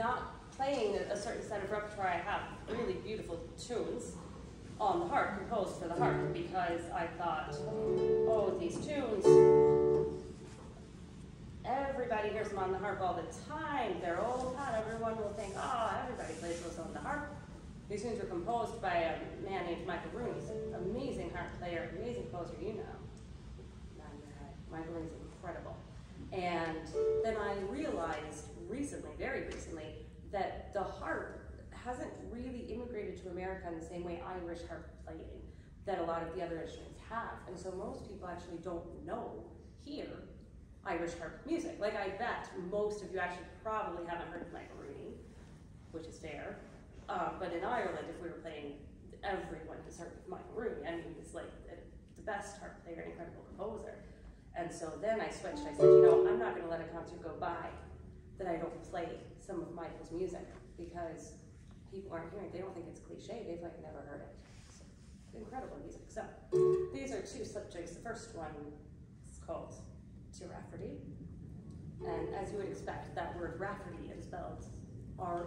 not playing a, a certain set of repertoire, I have really beautiful tunes on the harp, composed for the harp, mm-hmm. because I thought, oh, these tunes, everybody hears them on the harp all the time. They're old hat. Everyone will think, oh, everybody plays those on the harp. These tunes were composed by a man named Michael Rooney. He's an amazing harp player, amazing composer, you know. Not in your head. Michael Rooney's incredible. And then I realized recently, very recently, that the harp hasn't really immigrated to America in the same way Irish harp playing that a lot of the other instruments have. And so most people actually don't know here Irish harp music. Like I bet most of you actually probably haven't heard of Michael Rooney, which is fair. Uh, but in Ireland, if we were playing, everyone has heard of Michael Rooney. I mean, he's like the best harp player, incredible composer. And so then I switched. I said, you know, I'm not going to let a concert go by that I don't play some of Michael's music because people aren't hearing. They don't think it's cliche. They've like never heard it. So, incredible music. So these are two subjects. The first one is called Tir Rabhairtaigh. And as you would expect, that word Rafferty is spelled R